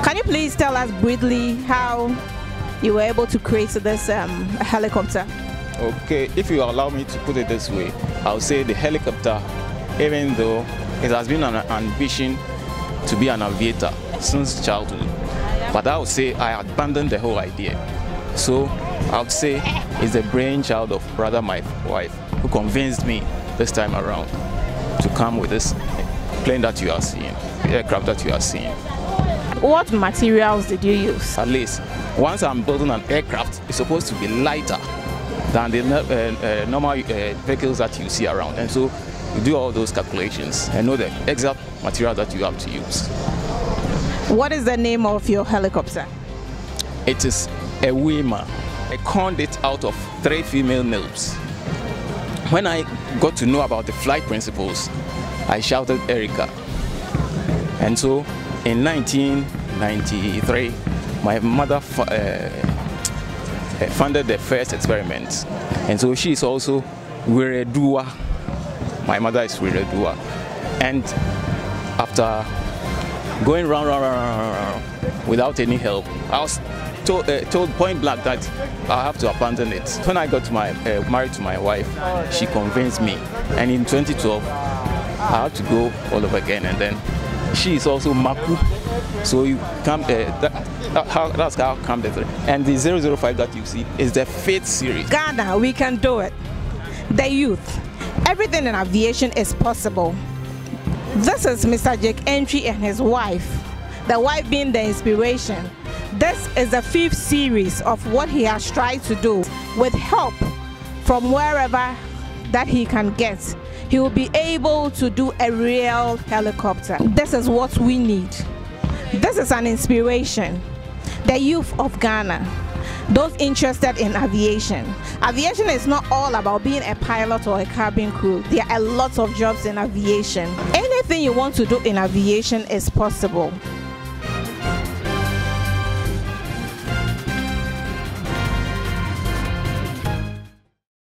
Can you please tell us briefly how you were able to create this um, helicopter? Okay, if you allow me to put it this way, I'll say the helicopter, even though it has been an ambition to be an aviator since childhood, but I would say I abandoned the whole idea. So I would say it's the brainchild of brother my wife who convinced me this time around to come with this plane that you are seeing, aircraft that you are seeing. What materials did you use? At least once I'm building an aircraft, it's supposed to be lighter than the uh, uh, normal uh, vehicles that you see around. And so you do all those calculations and know the exact material that you have to use. What is the name of your helicopter? It is a Wima. I conned it out of three female nymphs. When I got to know about the flight principles, I shouted Erica. And so in 1993, my mother uh, funded the first experiment. And so she is also Wiredua. My mother is Wiredua. And after going round, round, round, round, round without any help, I was told, uh, told point blank that I have to abandon it. When I got my, uh, married to my wife, she convinced me. And in 2012, I had to go all over again. And then she is also Maku. So you come, uh, that, that, how, that's how come the And the 005 that you see is the fifth series. Ghana, we can do it. The youth. Everything in aviation is possible. This is Mr. Jake Antwi and his wife. The wife being the inspiration. This is the fifth series of what he has tried to do with help from wherever that he can get. He will be able to do a real helicopter. This is what we need. This is an inspiration. The youth of Ghana, those interested in aviation. Aviation is not all about being a pilot or a cabin crew. There are lots of jobs in aviation. Anything you want to do in aviation is possible.